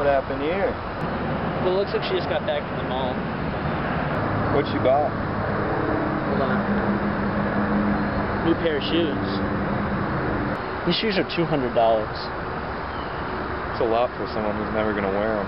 What happened here? Well, looks like she just got back from the mall. What'd she buy? Hold on. New pair of shoes. These shoes are $200. It's a lot for someone who's never gonna wear them.